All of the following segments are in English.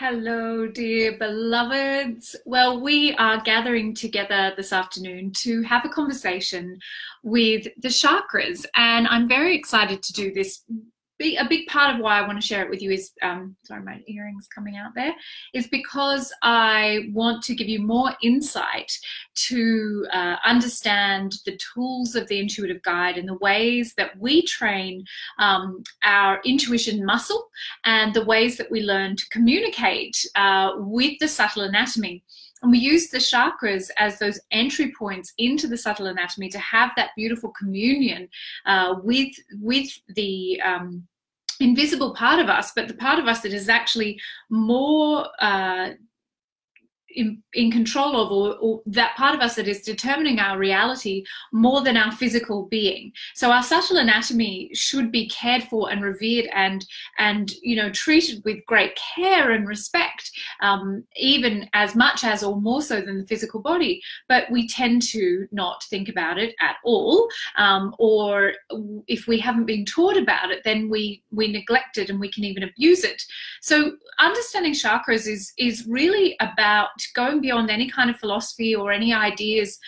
Hello, dear beloveds. Well, we are gathering together this afternoon to have a conversation with the chakras, and I'm very excited to do this a big part of why I want to share it with you is, um, sorry, my earrings coming out there, is because I want to give you more insight to uh, understand the tools of the intuitive guide and the ways that we train um, our intuition muscle and the ways that we learn to communicate uh, with the subtle anatomy. And we use the chakras as those entry points into the subtle anatomy to have that beautiful communion uh, with with the um, invisible part of us, but the part of us that is actually more uh, in, in control of or, or, that part of us that is determining our reality more than our physical being. So our subtle anatomy should be cared for and revered and and you know treated with great care and respect um, even as much as or more so than the physical body. But we tend to not think about it at all um, or if we haven't been taught about it then we we neglect it and we can even abuse it. So understanding chakras is is really about going beyond any kind of philosophy or any ideas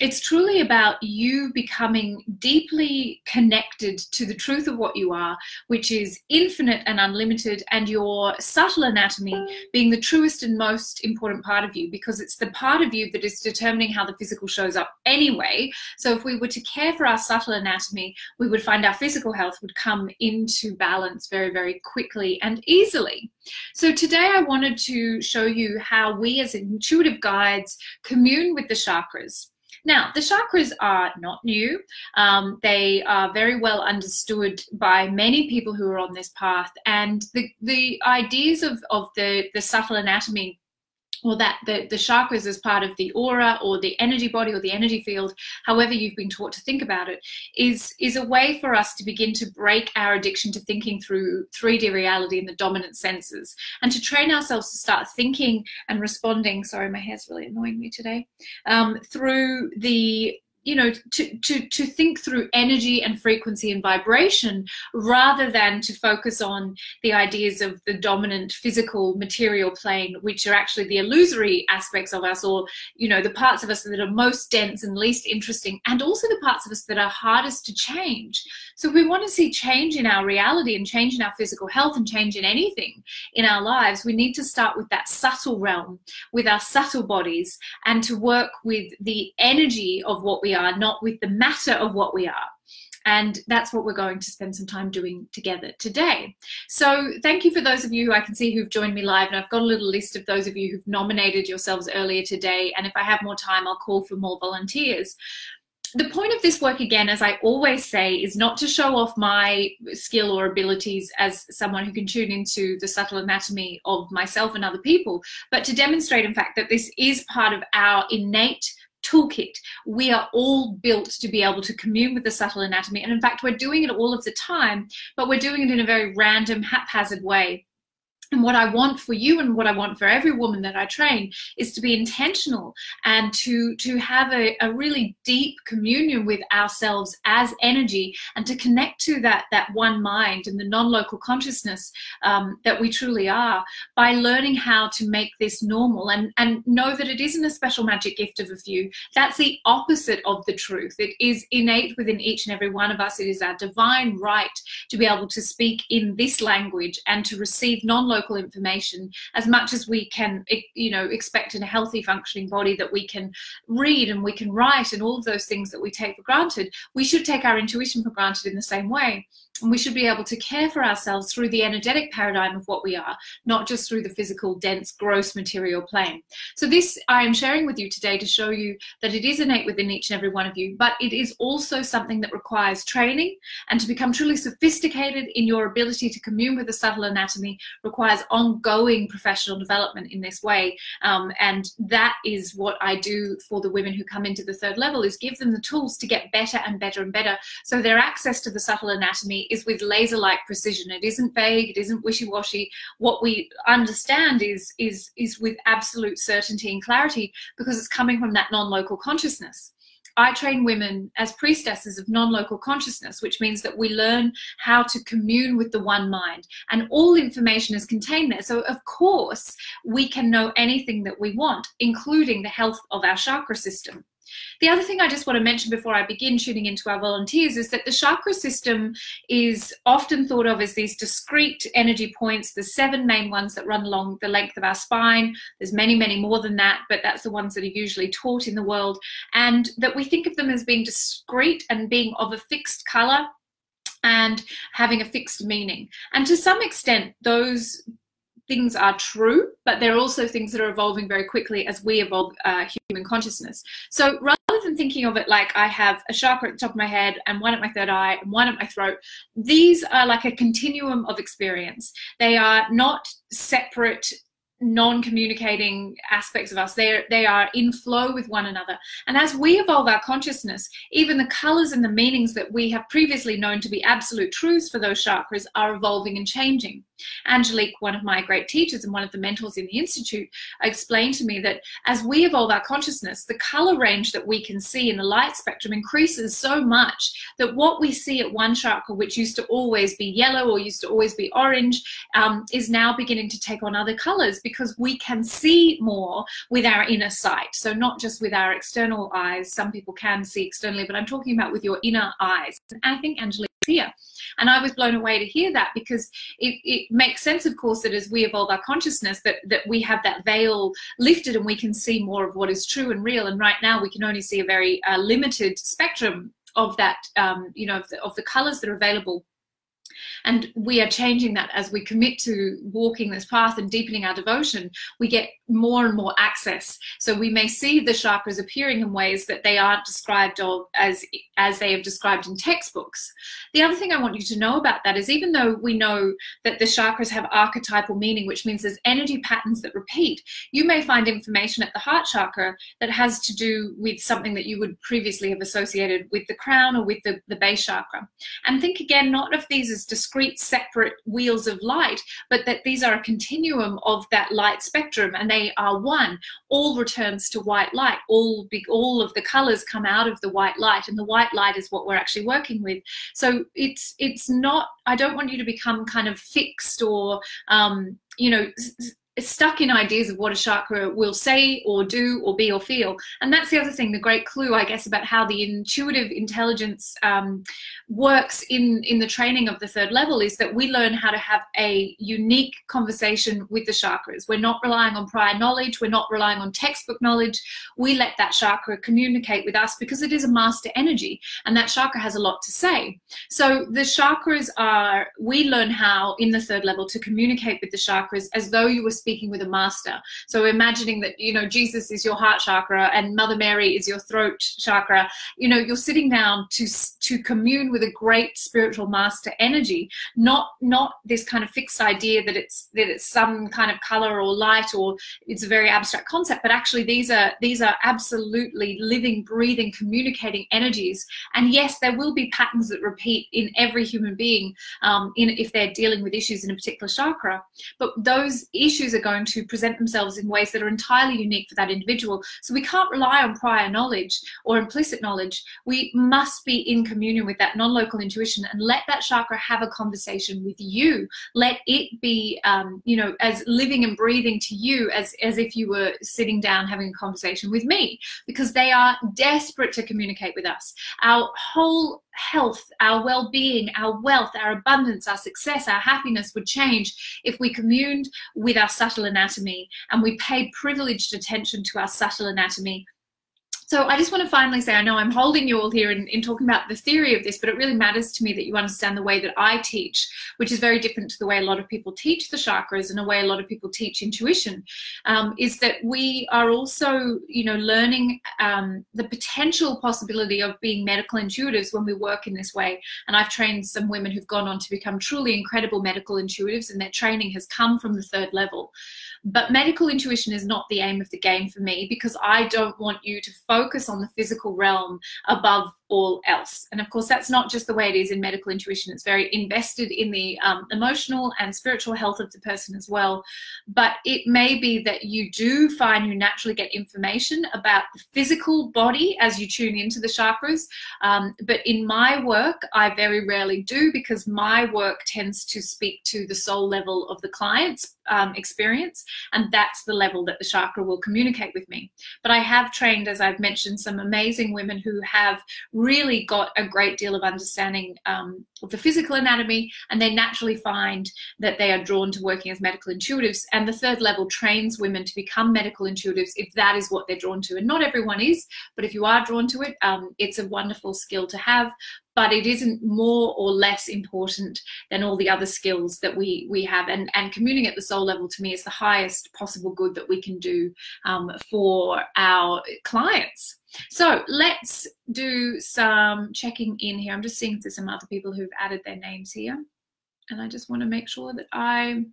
it's truly about you becoming deeply connected to the truth of what you are, which is infinite and unlimited, and your subtle anatomy being the truest and most important part of you, because it's the part of you that is determining how the physical shows up anyway. So, if we were to care for our subtle anatomy, we would find our physical health would come into balance very, very quickly and easily. So, today I wanted to show you how we as intuitive guides commune with the chakras. Now, the chakras are not new. Um, they are very well understood by many people who are on this path. And the, the ideas of, of the, the subtle anatomy or that the, the chakras as part of the aura or the energy body or the energy field, however you've been taught to think about it, is, is a way for us to begin to break our addiction to thinking through 3D reality and the dominant senses and to train ourselves to start thinking and responding. Sorry, my hair's really annoying me today. Um, through the you know to, to to think through energy and frequency and vibration rather than to focus on the ideas of the dominant physical material plane which are actually the illusory aspects of us or you know the parts of us that are most dense and least interesting and also the parts of us that are hardest to change. So if we want to see change in our reality and change in our physical health and change in anything in our lives we need to start with that subtle realm with our subtle bodies and to work with the energy of what we are, not with the matter of what we are. And that's what we're going to spend some time doing together today. So thank you for those of you I can see who've joined me live. And I've got a little list of those of you who've nominated yourselves earlier today. And if I have more time, I'll call for more volunteers the point of this work again as i always say is not to show off my skill or abilities as someone who can tune into the subtle anatomy of myself and other people but to demonstrate in fact that this is part of our innate toolkit. We are all built to be able to commune with the subtle anatomy. And in fact, we're doing it all of the time, but we're doing it in a very random, haphazard way. And what I want for you and what I want for every woman that I train is to be intentional and to, to have a, a really deep communion with ourselves as energy and to connect to that, that one mind and the non-local consciousness um, that we truly are by learning how to make this normal and, and know that it isn't a special magic gift of a few. That's the opposite of the truth. It is innate within each and every one of us. It is our divine right to be able to speak in this language and to receive non-local local information as much as we can you know expect in a healthy functioning body that we can read and we can write and all of those things that we take for granted. We should take our intuition for granted in the same way and we should be able to care for ourselves through the energetic paradigm of what we are, not just through the physical, dense, gross material plane. So, this I am sharing with you today to show you that it is innate within each and every one of you, but it is also something that requires training. And to become truly sophisticated in your ability to commune with the subtle anatomy requires ongoing professional development in this way. Um, and that is what I do for the women who come into the third level is give them the tools to get better and better and better. So, their access to the subtle anatomy is with laser-like precision. It isn't vague. It isn't wishy-washy. What we understand is is is with absolute certainty and clarity because it's coming from that non-local consciousness. I train women as priestesses of non local consciousness, which means that we learn how to commune with the one mind. And all information is contained there. So, of course, we can know anything that we want, including the health of our chakra system. The other thing I just want to mention before I begin tuning into our volunteers is that the chakra system is often thought of as these discrete energy points, the seven main ones that run along the length of our spine. There's many, many more than that, but that's the ones that are usually taught in the world. And that we think of them as being discrete and being of a fixed color and having a fixed meaning. And to some extent, those things are true, but there are also things that are evolving very quickly as we evolve uh, human consciousness. So rather than thinking of it like I have a chakra at the top of my head and one at my third eye and one at my throat, these are like a continuum of experience. They are not separate non-communicating aspects of us they they are in flow with one another and as we evolve our consciousness even the colors and the meanings that we have previously known to be absolute truths for those chakras are evolving and changing angelique one of my great teachers and one of the mentors in the institute explained to me that as we evolve our consciousness the color range that we can see in the light spectrum increases so much that what we see at one chakra which used to always be yellow or used to always be orange um, is now beginning to take on other colors because we can see more with our inner sight. So not just with our external eyes. Some people can see externally, but I'm talking about with your inner eyes. And I think Angelique here. And I was blown away to hear that because it, it makes sense, of course, that as we evolve our consciousness, that, that we have that veil lifted and we can see more of what is true and real. And right now we can only see a very uh, limited spectrum of that, um, you know, of the, of the colors that are available and we are changing that as we commit to walking this path and deepening our devotion. We get more and more access. So we may see the chakras appearing in ways that they aren't described of as as they have described in textbooks. The other thing I want you to know about that is even though we know that the chakras have archetypal meaning, which means there's energy patterns that repeat, you may find information at the heart chakra that has to do with something that you would previously have associated with the crown or with the, the base chakra. And think again not of these as discrete separate wheels of light, but that these are a continuum of that light spectrum and they are one. All returns to white light. All big, all of the colors come out of the white light, and the white light is what we're actually working with. So it's it's not. I don't want you to become kind of fixed or um, you know stuck in ideas of what a chakra will say or do or be or feel. And that's the other thing, the great clue, I guess, about how the intuitive intelligence um, works in, in the training of the third level is that we learn how to have a unique conversation with the chakras. We're not relying on prior knowledge, we're not relying on textbook knowledge. We let that chakra communicate with us because it is a master energy and that chakra has a lot to say. So the chakras are, we learn how in the third level to communicate with the chakras as though you were speaking with a master. So imagining that, you know, Jesus is your heart chakra and Mother Mary is your throat chakra, you know, you're sitting down to, to commune with a great spiritual master energy, not, not this kind of fixed idea that it's, that it's some kind of color or light or it's a very abstract concept, but actually these are, these are absolutely living, breathing, communicating energies. And yes, there will be patterns that repeat in every human being um, in, if they're dealing with issues in a particular chakra. But those issues are going to present themselves in ways that are entirely unique for that individual. So we can't rely on prior knowledge or implicit knowledge. We must be in communion with that non-local intuition and let that chakra have a conversation with you. Let it be, um, you know, as living and breathing to you as, as if you were sitting down having a conversation with me because they are desperate to communicate with us. Our whole health, our well being, our wealth, our abundance, our success, our happiness would change if we communed with our subtle anatomy and we paid privileged attention to our subtle anatomy so I just want to finally say, I know I'm holding you all here in, in, talking about the theory of this, but it really matters to me that you understand the way that I teach, which is very different to the way a lot of people teach the chakras and the way a lot of people teach intuition, um, is that we are also, you know, learning um, the potential possibility of being medical intuitives when we work in this way. And I've trained some women who've gone on to become truly incredible medical intuitives and their training has come from the third level. But medical intuition is not the aim of the game for me because I don't want you to focus on the physical realm above all else. And of course, that's not just the way it is in medical intuition. It's very invested in the um, emotional and spiritual health of the person as well. But it may be that you do find you naturally get information about the physical body as you tune into the chakras. Um, but in my work, I very rarely do because my work tends to speak to the soul level of the client's um, experience. And that's the level that the chakra will communicate with me. But I have trained, as I've mentioned, some amazing women who have really got a great deal of understanding um, of the physical anatomy, and they naturally find that they are drawn to working as medical intuitives. And the third level trains women to become medical intuitives if that is what they're drawn to. And not everyone is, but if you are drawn to it, um, it's a wonderful skill to have but it isn't more or less important than all the other skills that we we have and and communing at the soul level to me is the highest possible good that we can do um, for our clients so let's do some checking in here i'm just seeing if there's some other people who've added their names here and i just want to make sure that i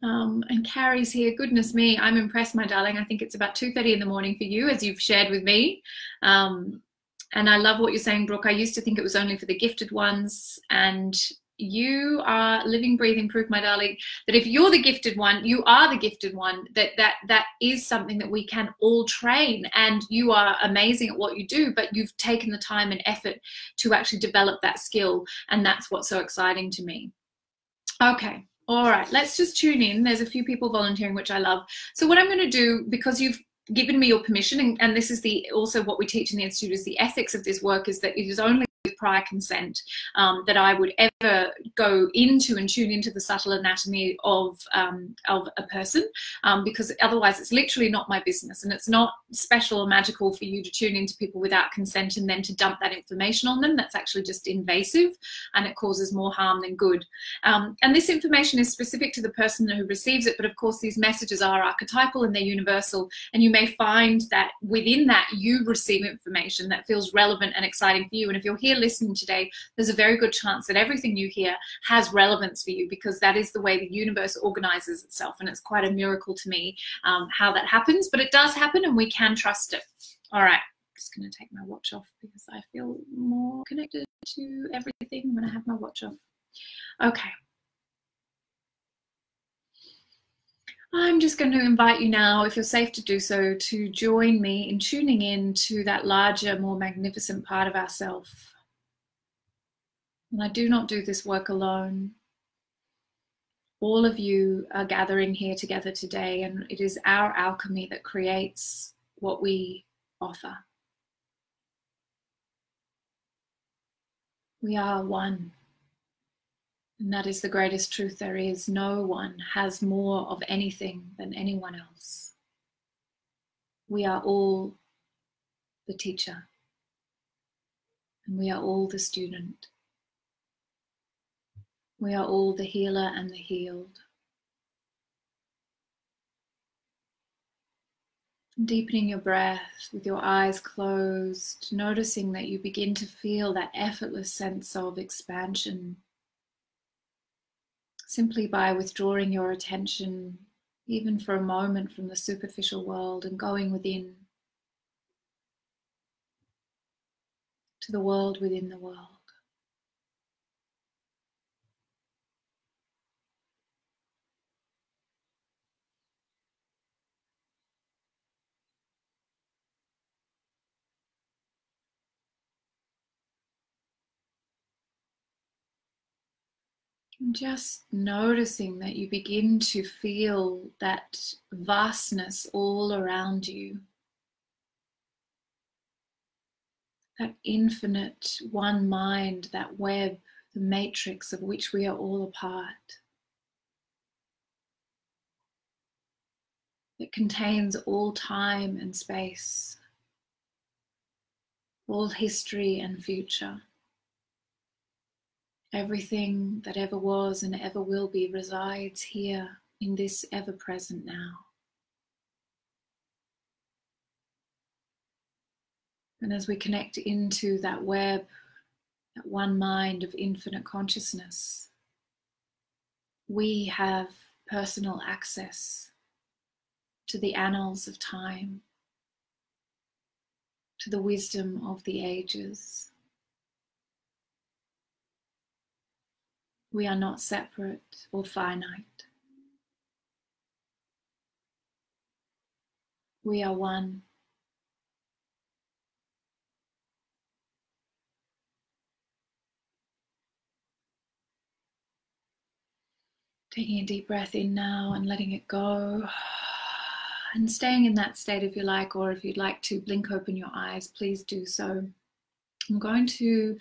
um, and Carrie's here. Goodness me, I'm impressed, my darling. I think it's about 2.30 in the morning for you, as you've shared with me. Um, and I love what you're saying, Brooke. I used to think it was only for the gifted ones. And you are living, breathing proof, my darling, that if you're the gifted one, you are the gifted one. That that that is something that we can all train. And you are amazing at what you do, but you've taken the time and effort to actually develop that skill. And that's what's so exciting to me. Okay. All right, let's just tune in. There's a few people volunteering, which I love. So what I'm going to do, because you've given me your permission and, and, this is the also what we teach in the institute is the ethics of this work is that it is only prior consent um, that I would ever go into and tune into the subtle anatomy of, um, of a person um, because otherwise it's literally not my business and it's not special or magical for you to tune into people without consent and then to dump that information on them. That's actually just invasive and it causes more harm than good. Um, and this information is specific to the person who receives it, but of course these messages are archetypal and they're universal and you may find that within that you receive information that feels relevant and exciting for you. And if you're here listening today, there's a very good chance that everything you hear has relevance for you because that is the way the universe organizes itself. And it's quite a miracle to me um, how that happens, but it does happen and we can trust it. All right, just going to take my watch off because I feel more connected to everything when I have my watch off. Okay. I'm just going to invite you now, if you're safe to do so, to join me in tuning in to that larger, more magnificent part of ourself. And I do not do this work alone. All of you are gathering here together today, and it is our alchemy that creates what we offer. We are one. And that is the greatest truth there is. No one has more of anything than anyone else. We are all the teacher, and we are all the student. We are all the healer and the healed. Deepening your breath with your eyes closed, noticing that you begin to feel that effortless sense of expansion simply by withdrawing your attention, even for a moment, from the superficial world and going within to the world within the world. Just noticing that you begin to feel that vastness all around you. That infinite one mind, that web, the matrix of which we are all a part. It contains all time and space, all history and future. Everything that ever was and ever will be resides here in this ever present now. And as we connect into that web, that one mind of infinite consciousness, we have personal access to the annals of time. to the wisdom of the ages. We are not separate or finite. We are one. Taking a deep breath in now and letting it go. And staying in that state if you like, or if you'd like to blink open your eyes, please do so. I'm going to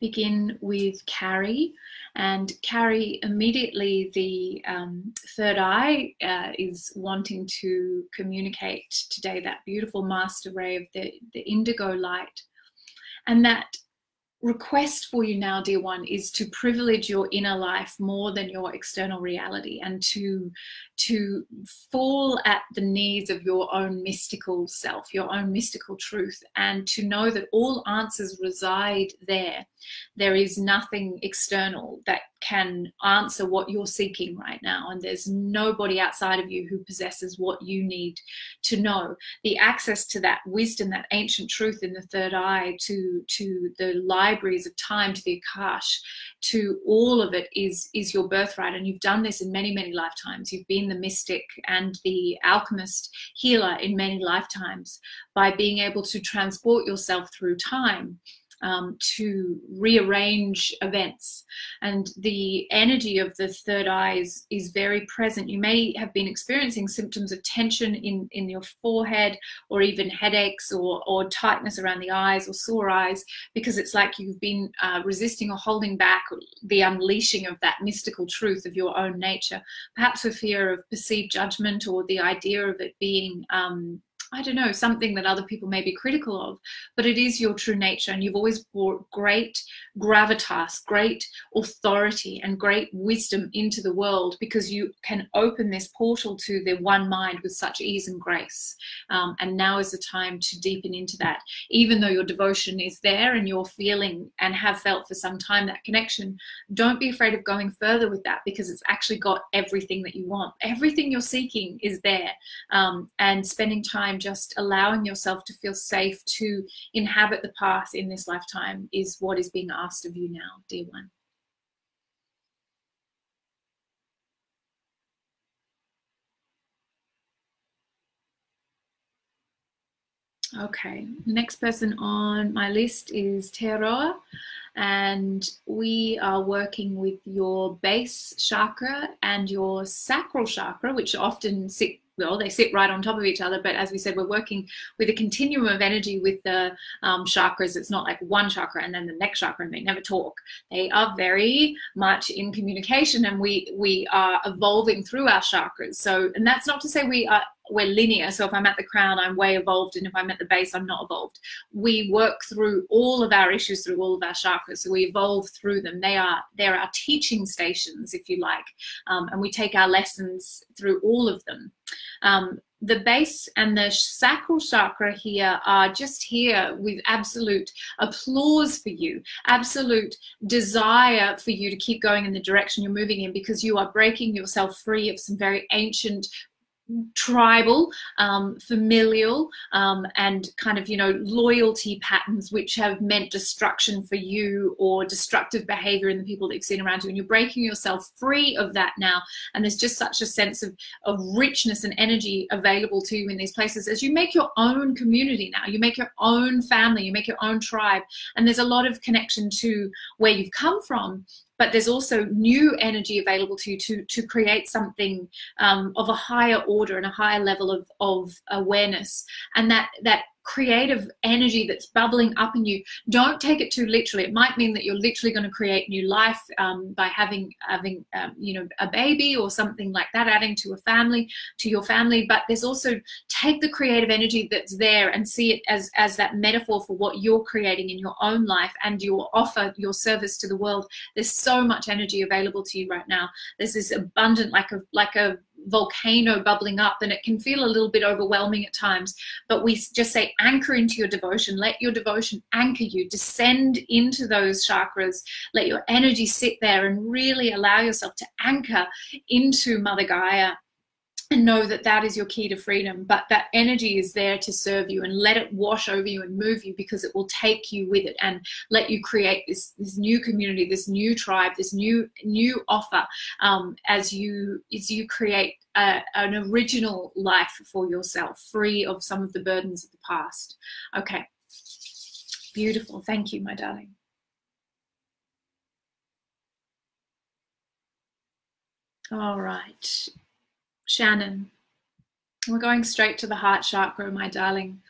begin with Carrie. And Carrie, immediately the um, third eye uh, is wanting to communicate today that beautiful master ray of the, the indigo light. And that request for you now, dear one, is to privilege your inner life more than your external reality and to, to fall at the knees of your own mystical self, your own mystical truth, and to know that all answers reside there. There is nothing external that can answer what you're seeking right now. And there's nobody outside of you who possesses what you need to know. The access to that wisdom, that ancient truth in the third eye, to, to the libraries of time, to the Akash, to all of it is, is your birthright. And you've done this in many, many lifetimes. You've been the mystic and the alchemist healer in many lifetimes by being able to transport yourself through time um, to rearrange events. And the energy of the third eye is, is very present. You may have been experiencing symptoms of tension in, in your forehead or even headaches or, or tightness around the eyes or sore eyes because it's like you've been uh, resisting or holding back the unleashing of that mystical truth of your own nature, perhaps for fear of perceived judgment or the idea of it being um, I don't know, something that other people may be critical of, but it is your true nature. And you've always brought great gravitas, great authority, and great wisdom into the world because you can open this portal to the one mind with such ease and grace. Um, and now is the time to deepen into that. Even though your devotion is there and you're feeling and have felt for some time that connection, don't be afraid of going further with that because it's actually got everything that you want. Everything you're seeking is there. Um, and spending time just allowing yourself to feel safe to inhabit the path in this lifetime is what is being asked of you now, dear one. Okay, next person on my list is Teroa, and we are working with your base chakra and your sacral chakra, which often sit well, they sit right on top of each other. But as we said, we're working with a continuum of energy with the um, chakras. It's not like one chakra and then the next chakra, and they never talk. They are very much in communication, and we we are evolving through our chakras. So, and that's not to say we are we're linear. So if I'm at the crown, I'm way evolved, and if I'm at the base, I'm not evolved. We work through all of our issues through all of our chakras, so we evolve through them. They are they're our teaching stations, if you like, um, and we take our lessons through all of them. Um, the base and the sacral chakra here are just here with absolute applause for you, absolute desire for you to keep going in the direction you're moving in because you are breaking yourself free of some very ancient tribal, um, familial, um, and kind of, you know, loyalty patterns which have meant destruction for you or destructive behavior in the people that you've seen around you. And you're breaking yourself free of that now. And there's just such a sense of, of richness and energy available to you in these places as you make your own community now. You make your own family, you make your own tribe. And there's a lot of connection to where you've come from but there's also new energy available to you to, to create something um, of a higher order and a higher level of, of awareness. And that, that creative energy that's bubbling up in you. Don't take it too literally. It might mean that you're literally going to create new life um, by having having um, you know a baby or something like that adding to a family to your family. But there's also take the creative energy that's there and see it as as that metaphor for what you're creating in your own life and your offer your service to the world. There's so much energy available to you right now. There's this abundant like a like a volcano bubbling up and it can feel a little bit overwhelming at times. But we just say anchor into your devotion. Let your devotion anchor you. Descend into those chakras. Let your energy sit there and really allow yourself to anchor into mother gaia and know that that is your key to freedom but that energy is there to serve you and let it wash over you and move you because it will take you with it and let you create this this new community this new tribe this new new offer um, as you as you create a, an original life for yourself free of some of the burdens of the past. Okay. Beautiful. Thank you my darling. All right Shannon. We're going straight to the heart chakra, my darling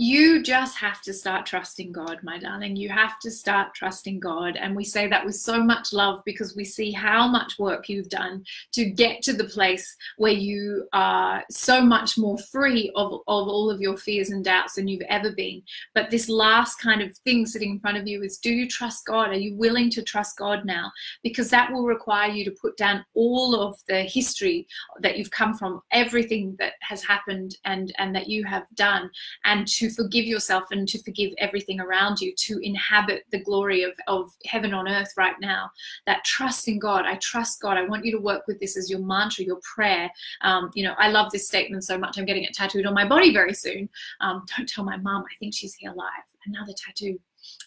you just have to start trusting God, my darling. You have to start trusting God. And we say that with so much love because we see how much work you've done to get to the place where you are so much more free of, of all of your fears and doubts than you've ever been. But this last kind of thing sitting in front of you is do you trust God? Are you willing to trust God now? Because that will require you to put down all of the history that you've come from, everything that has happened and, and that you have done, and to forgive yourself and to forgive everything around you, to inhabit the glory of, of heaven on earth right now. That trust in God. I trust God. I want you to work with this as your mantra, your prayer. Um, you know, I love this statement so much. I'm getting it tattooed on my body very soon. Um, don't tell my mom. I think she's here live. Another tattoo.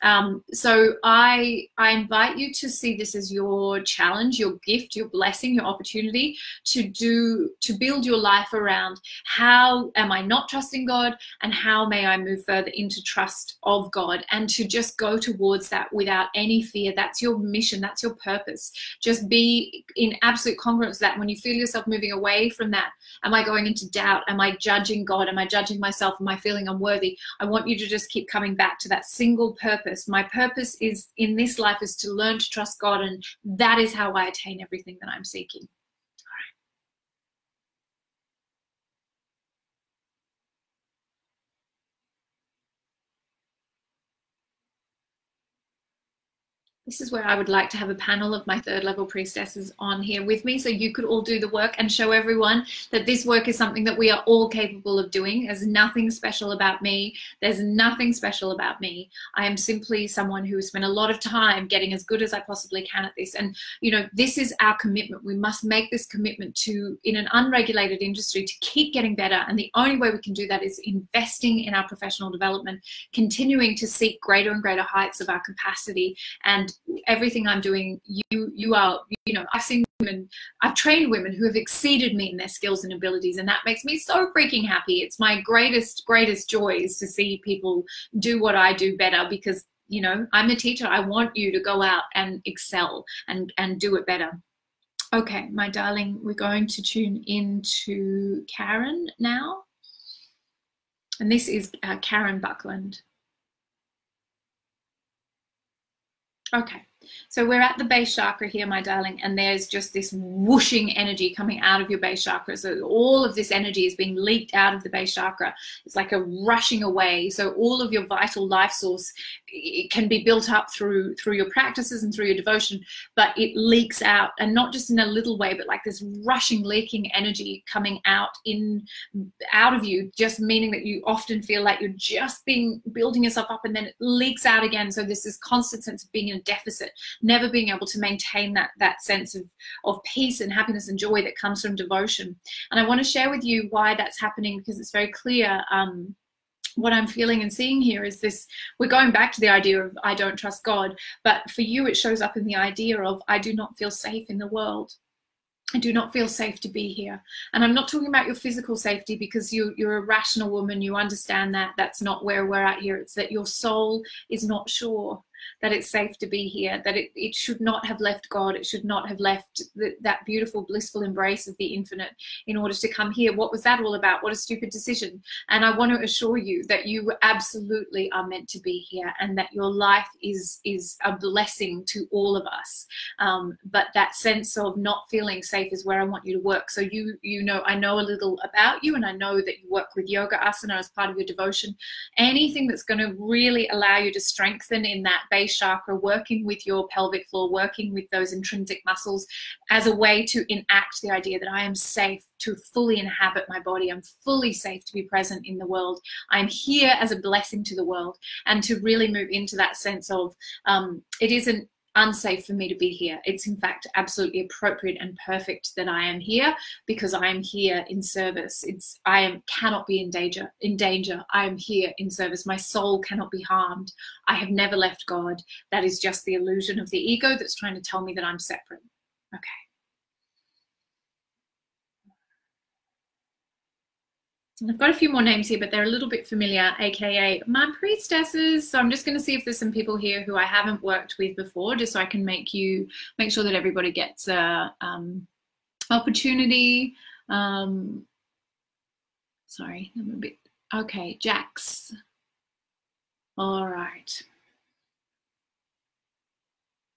Um, so I, I invite you to see this as your challenge, your gift, your blessing, your opportunity to do, to build your life around how am I not trusting God and how may I move further into trust of God and to just go towards that without any fear. That's your mission. That's your purpose. Just be in absolute congruence with that. When you feel yourself moving away from that, am I going into doubt? Am I judging God? Am I judging myself? Am I feeling unworthy? I want you to just keep coming back to that single purpose. My purpose is in this life is to learn to trust God, and that is how I attain everything that I'm seeking. This is where I would like to have a panel of my third level priestesses on here with me so you could all do the work and show everyone that this work is something that we are all capable of doing. There's nothing special about me. There's nothing special about me. I am simply someone who has spent a lot of time getting as good as I possibly can at this. And, you know, this is our commitment. We must make this commitment to, in an unregulated industry, to keep getting better. And the only way we can do that is investing in our professional development, continuing to seek greater and greater heights of our capacity and everything I'm doing, you you are you know I've seen women, I've trained women who have exceeded me in their skills and abilities, and that makes me so freaking happy. It's my greatest greatest joy is to see people do what I do better because you know I'm a teacher. I want you to go out and excel and and do it better. Okay, my darling, we're going to tune into Karen now. And this is uh, Karen Buckland. Okay. So we're at the base chakra here, my darling, and there's just this whooshing energy coming out of your base chakra. So all of this energy is being leaked out of the base chakra. It's like a rushing away. So all of your vital life source it can be built up through through your practices and through your devotion, but it leaks out, and not just in a little way, but like this rushing, leaking energy coming out in out of you, just meaning that you often feel like you're just being building yourself up, and then it leaks out again. So there's this constant sense of being in a deficit never being able to maintain that that sense of of peace and happiness and joy that comes from devotion. And I want to share with you why that's happening because it's very clear. Um, what I'm feeling and seeing here is this we're going back to the idea of I don't trust God, but for you, it shows up in the idea of I do not feel safe in the world. I do not feel safe to be here. And I'm not talking about your physical safety because you, you're a rational woman. You understand that. That's not where we're at here. It's that your soul is not sure that it's safe to be here, that it, it should not have left God, it should not have left the, that beautiful, blissful embrace of the infinite in order to come here. What was that all about? What a stupid decision. And I want to assure you that you absolutely are meant to be here and that your life is, is a blessing to all of us. Um, but that sense of not feeling safe is where I want you to work. So you, you know, I know a little about you and I know that you work with yoga asana as part of your devotion. Anything that's going to really allow you to strengthen in that base chakra, working with your pelvic floor, working with those intrinsic muscles as a way to enact the idea that I am safe to fully inhabit my body. I'm fully safe to be present in the world. I'm here as a blessing to the world and to really move into that sense of um, it isn't unsafe for me to be here. It's in fact absolutely appropriate and perfect that I am here because I am here in service. It's I am cannot be in danger. In danger, I am here in service. My soul cannot be harmed. I have never left God. That is just the illusion of the ego that's trying to tell me that I'm separate. Okay. I've got a few more names here, but they're a little bit familiar, aka my priestesses. So I'm just going to see if there's some people here who I haven't worked with before, just so I can make you make sure that everybody gets a um, opportunity. Um, sorry, I'm a bit okay. Jax. All right.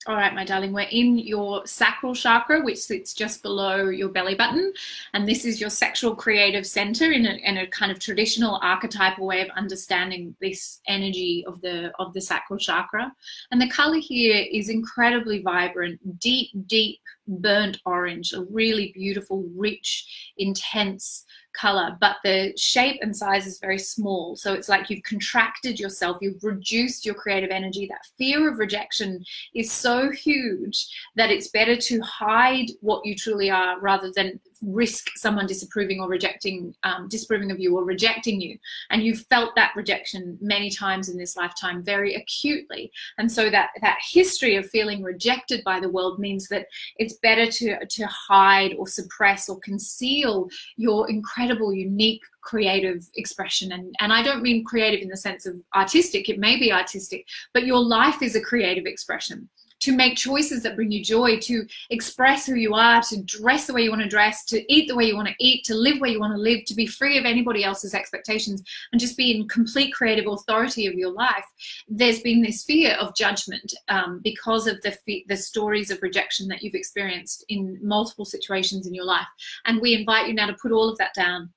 All right, my darling, we're in your sacral chakra, which sits just below your belly button. And this is your sexual creative center in a, in a, kind of traditional archetypal way of understanding this energy of the, of the sacral chakra. And the color here is incredibly vibrant, deep, deep burnt orange, a really beautiful, rich, intense color, but the shape and size is very small. So it's like you've contracted yourself, you've reduced your creative energy. That fear of rejection is so huge that it's better to hide what you truly are rather than risk someone disapproving or rejecting, um, disapproving of you or rejecting you. And you've felt that rejection many times in this lifetime very acutely. And so that, that history of feeling rejected by the world means that it's better to, to hide or suppress or conceal your incredible, unique creative expression and and I don't mean creative in the sense of artistic it may be artistic but your life is a creative expression to make choices that bring you joy, to express who you are, to dress the way you want to dress, to eat the way you want to eat, to live where you want to live, to be free of anybody else's expectations, and just be in complete creative authority of your life. There's been this fear of judgment um, because of the the stories of rejection that you've experienced in multiple situations in your life, and we invite you now to put all of that down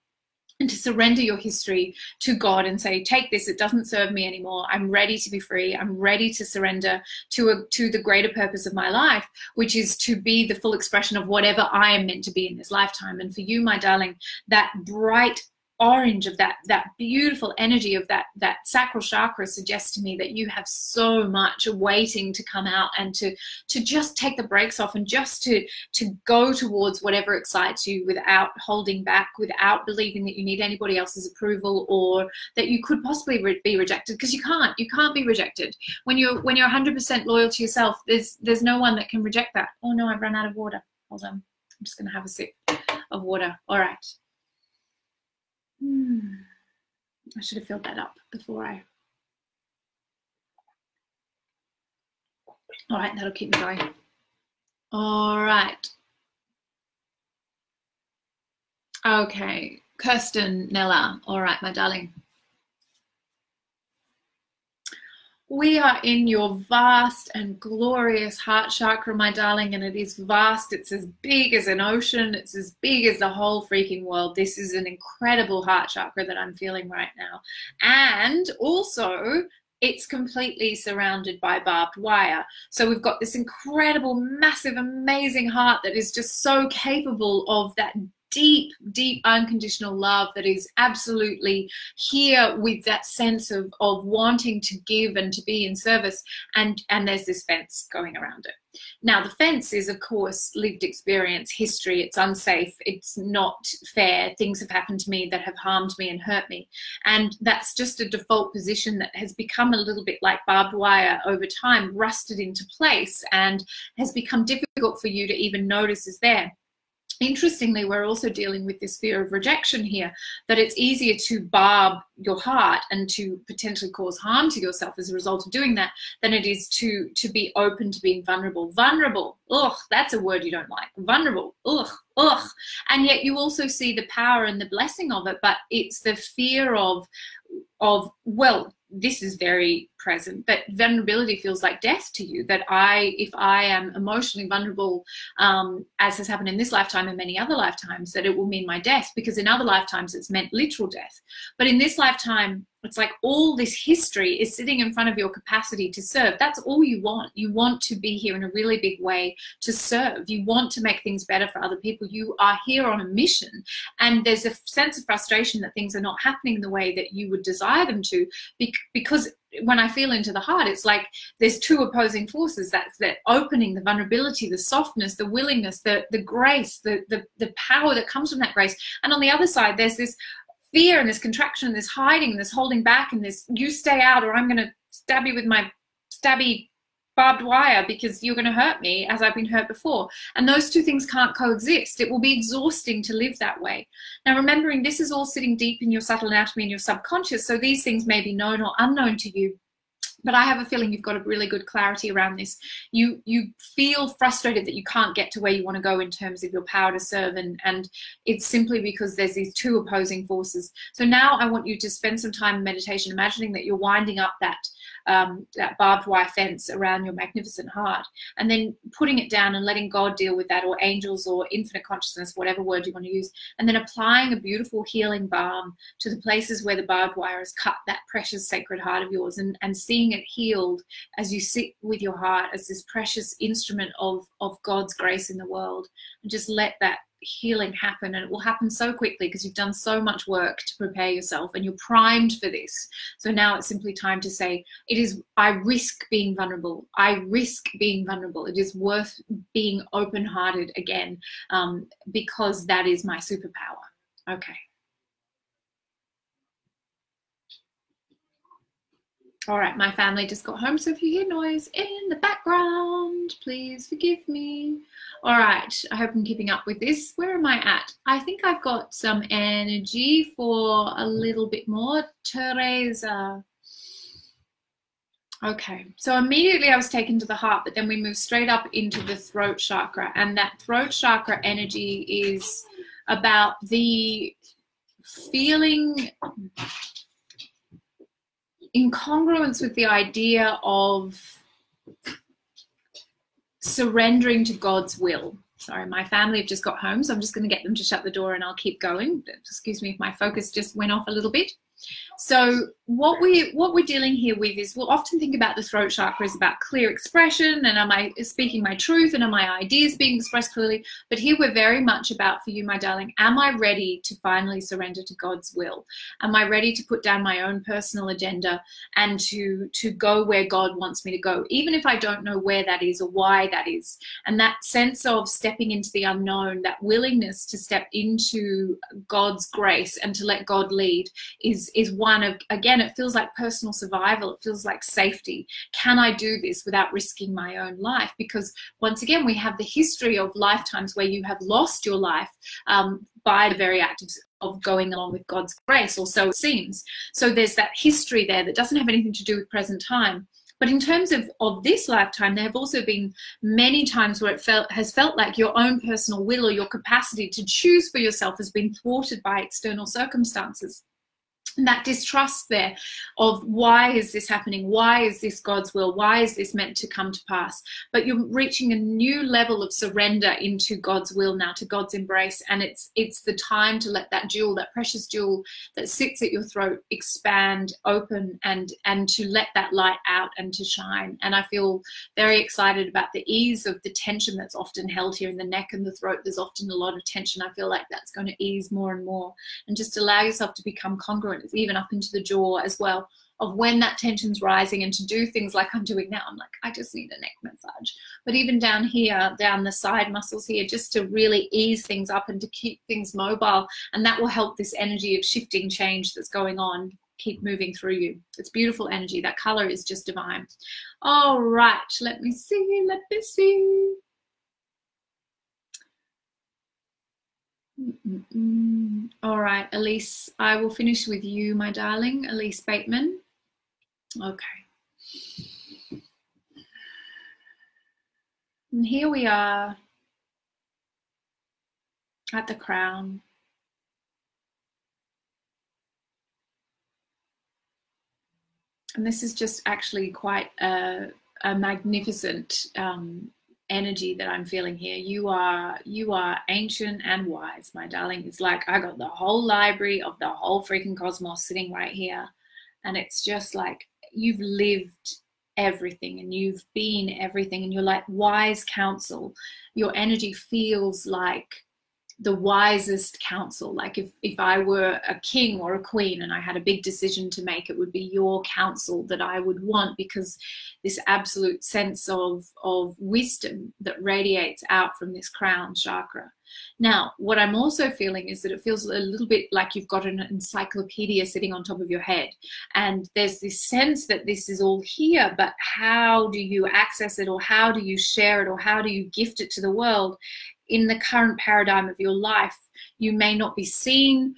and to surrender your history to God and say, take this, it doesn't serve me anymore. I'm ready to be free. I'm ready to surrender to a, to the greater purpose of my life, which is to be the full expression of whatever I am meant to be in this lifetime. And for you, my darling, that bright orange of that that beautiful energy of that that sacral chakra suggests to me that you have so much waiting to come out and to to just take the brakes off and just to to go towards whatever excites you without holding back without believing that you need anybody else's approval or that you could possibly re be rejected because you can't you can't be rejected. When you're when you're 100% loyal to yourself there's there's no one that can reject that. Oh no I've run out of water. Hold on. I'm just gonna have a sip of water. All right Hmm. I should have filled that up before I. All right, that'll keep me going. All right. Okay, Kirsten Nella. All right, my darling. We are in your vast and glorious heart chakra, my darling, and it is vast. It's as big as an ocean. It's as big as the whole freaking world. This is an incredible heart chakra that I'm feeling right now. And also, it's completely surrounded by barbed wire. So we've got this incredible, massive, amazing heart that is just so capable of that deep, deep unconditional love that is absolutely here with that sense of, of wanting to give and to be in service. And, and there's this fence going around it. Now, the fence is, of course, lived experience, history. It's unsafe. It's not fair. Things have happened to me that have harmed me and hurt me. And that's just a default position that has become a little bit like barbed wire over time, rusted into place, and has become difficult for you to even notice is there. Interestingly, we're also dealing with this fear of rejection here, that it's easier to barb your heart and to potentially cause harm to yourself as a result of doing that than it is to, to be open to being vulnerable. Vulnerable, ugh, that's a word you don't like. Vulnerable, ugh, ugh. And yet you also see the power and the blessing of it, but it's the fear of, of well, this is very present but vulnerability feels like death to you that i if i am emotionally vulnerable um, as has happened in this lifetime and many other lifetimes that it will mean my death because in other lifetimes it's meant literal death but in this lifetime it's like all this history is sitting in front of your capacity to serve. That's all you want. You want to be here in a really big way to serve. You want to make things better for other people. You are here on a mission. And there's a sense of frustration that things are not happening the way that you would desire them to because because when I feel into the heart, it's like there's two opposing forces. That's that opening, the vulnerability, the softness, the willingness, the the grace, the the the power that comes from that grace. And on the other side, there's this fear and this contraction, and this hiding, and this holding back, and this you stay out, or I'm going to stab you with my stabby barbed wire because you're going to hurt me as I've been hurt before. And those two things can't coexist. It will be exhausting to live that way. Now, remembering this is all sitting deep in your subtle anatomy and your subconscious, so these things may be known or unknown to you. But I have a feeling you've got a really good clarity around this. You you feel frustrated that you can't get to where you want to go in terms of your power to serve, and and it's simply because there's these two opposing forces. So now I want you to spend some time in meditation, imagining that you're winding up that um, that barbed wire fence around your magnificent heart, and then putting it down and letting God deal with that, or angels, or infinite consciousness, whatever word you want to use, and then applying a beautiful healing balm to the places where the barbed wire has cut that precious sacred heart of yours, and, and seeing it healed as you sit with your heart as this precious instrument of, of God's grace in the world, and just let that healing happen and it will happen so quickly because you've done so much work to prepare yourself and you're primed for this. So now it's simply time to say it is i risk being vulnerable. I risk being vulnerable. It is worth being open-hearted again um, because that is my superpower. Okay All right, my family just got home, so if you hear noise in the background, please forgive me. All right, I hope I'm keeping up with this. Where am I at? I think I've got some energy for a little bit more. Teresa. Okay, so immediately I was taken to the heart, but then we moved straight up into the throat chakra, and that throat chakra energy is about the feeling in congruence with the idea of surrendering to God's will. Sorry, my family have just got home, so I'm just going to get them to shut the door and I'll keep going. Excuse me if my focus just went off a little bit. So what we what we're dealing here with is we'll often think about the throat chakra as about clear expression and am I speaking my truth and are my ideas being expressed clearly? But here we're very much about for you, my darling, am I ready to finally surrender to God's will? Am I ready to put down my own personal agenda and to to go where God wants me to go, even if I don't know where that is or why that is? And that sense of stepping into the unknown, that willingness to step into God's grace and to let God lead is is one of again it feels like personal survival. It feels like safety. Can i do this without risking my own life? Because once again we have the history of lifetimes where you have lost your life um, by the very act of, of going along with god's grace or so it seems. So there's that history there that doesn't have anything to do with present time. But in terms of, of this lifetime, there have also been many times where it felt has felt like your own personal will or your capacity to choose for yourself has been thwarted by external circumstances that distrust there of why is this happening? Why is this god's will? Why is this meant to come to pass? But you're reaching a new level of surrender into god's will now to god's embrace. And it's it's the time to let that jewel that precious jewel that sits at your throat expand open and and to let that light out and to shine. And i feel very excited about the ease of the tension that's often held here in the neck and the throat. There's often a lot of tension. I feel like that's going to ease more and more. And just allow yourself to become congruent even up into the jaw as well of when that tension's rising and to do things like I'm doing now. I'm like, I just need a neck massage. But even down here, down the side muscles here, just to really ease things up and to keep things mobile. And that will help this energy of shifting change that's going on keep moving through you. It's beautiful energy. That color is just divine. All right, let me see, let me see. Mm -mm. All right, Elise, I will finish with you, my darling, Elise Bateman. Okay. And here we are at the crown. And this is just actually quite a, a magnificent um, energy that I'm feeling here. You are you are ancient and wise, my darling. It's like I got the whole library of the whole freaking cosmos sitting right here. And it's just like you've lived everything and you've been everything and you're like wise counsel. Your energy feels like the wisest counsel. Like if, if I were a king or a queen and I had a big decision to make, it would be your counsel that I would want because this absolute sense of, of wisdom that radiates out from this crown chakra. Now, what I'm also feeling is that it feels a little bit like you've got an encyclopedia sitting on top of your head. And there's this sense that this is all here, but how do you access it or how do you share it or how do you gift it to the world? In the current paradigm of your life, you may not be seen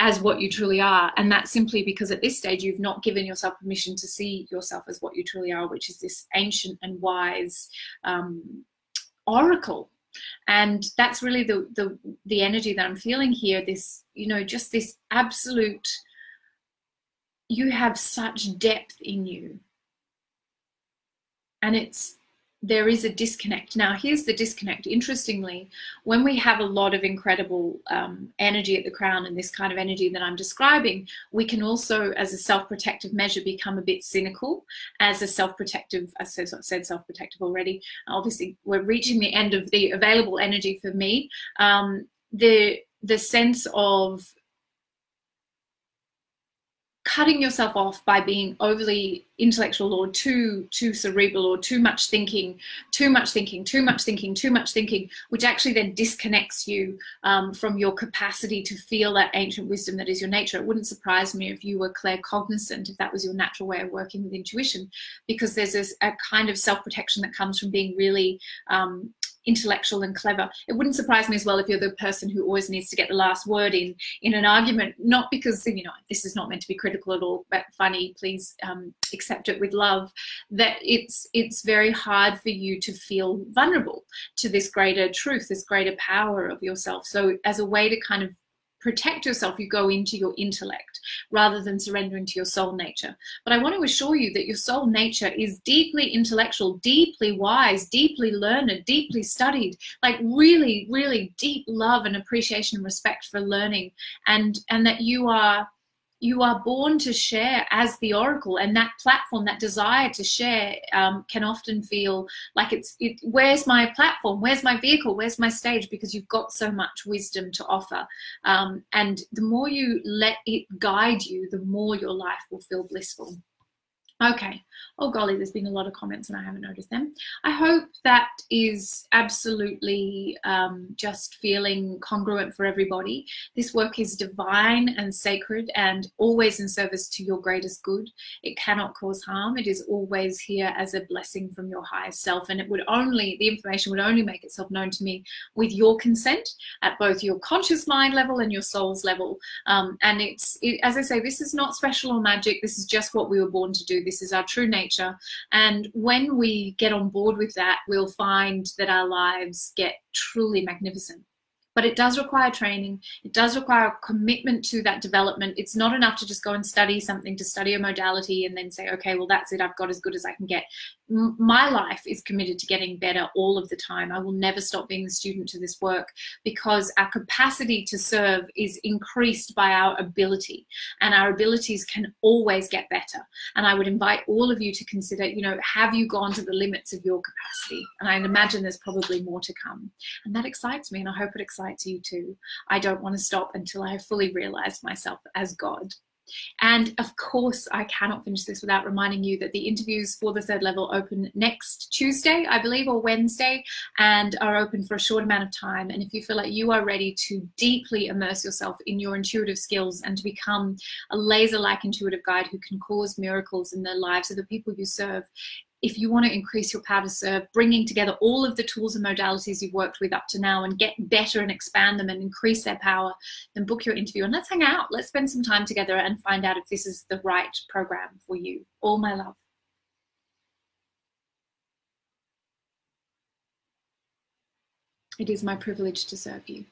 as what you truly are. And that's simply because at this stage, you've not given yourself permission to see yourself as what you truly are, which is this ancient and wise um, oracle and that's really the the the energy that i'm feeling here this you know just this absolute you have such depth in you and it's there is a disconnect. Now, here's the disconnect. Interestingly, when we have a lot of incredible um, energy at the crown and this kind of energy that I'm describing, we can also, as a self protective measure, become a bit cynical. As a self protective, I said, said self protective already. Obviously, we're reaching the end of the available energy for me. Um, the the sense of cutting yourself off by being overly intellectual or too too cerebral or too much thinking too much thinking too much thinking too much thinking which actually then disconnects you um, from your capacity to feel that ancient wisdom that is your nature. It wouldn't surprise me if you were claircognizant if that was your natural way of working with intuition because there's this, a kind of self-protection that comes from being really um, intellectual and clever. It wouldn't surprise me as well if you're the person who always needs to get the last word in in an argument, not because you know this is not meant to be critical at all, but funny. Please um, accept it with love. That it's it's very hard for you to feel vulnerable to this greater truth, this greater power of yourself. So as a way to kind of protect yourself, you go into your intellect rather than surrendering to your soul nature. But I want to assure you that your soul nature is deeply intellectual, deeply wise, deeply learned, deeply studied, like really, really deep love and appreciation and respect for learning, and and that you are you are born to share as the oracle and that platform that desire to share um, can often feel like it's it, where's my platform? Where's my vehicle? Where's my stage? Because you've got so much wisdom to offer. Um, and the more you let it guide you the more your life will feel blissful Okay. Oh, golly, there's been a lot of comments and I haven't noticed them. I hope that is absolutely um, just feeling congruent for everybody. This work is divine and sacred and always in service to your greatest good. It cannot cause harm. It is always here as a blessing from your highest self. And it would only, the information would only make itself known to me with your consent at both your conscious mind level and your soul's level. Um, and it's, it, as I say, this is not special or magic. This is just what we were born to do. This is our true nature. And when we get on board with that, we'll find that our lives get truly magnificent but it does require training. It does require a commitment to that development. It's not enough to just go and study something, to study a modality and then say, okay, well, that's it. I've got as good as I can get. M my life is committed to getting better all of the time. I will never stop being a student to this work because our capacity to serve is increased by our ability and our abilities can always get better. And I would invite all of you to consider, you know, have you gone to the limits of your capacity? And I imagine there's probably more to come. And that excites me and I hope it excites excites you too. I don't want to stop until I have fully realized myself as God. And of course, I cannot finish this without reminding you that the interviews for the third level open next Tuesday, I believe, or Wednesday, and are open for a short amount of time. And if you feel like you are ready to deeply immerse yourself in your intuitive skills and to become a laser like intuitive guide who can cause miracles in the lives of the people you serve, if you want to increase your power to serve, bringing together all of the tools and modalities you've worked with up to now and get better and expand them and increase their power, then book your interview and let's hang out. Let's spend some time together and find out if this is the right program for you. All my love. It is my privilege to serve you.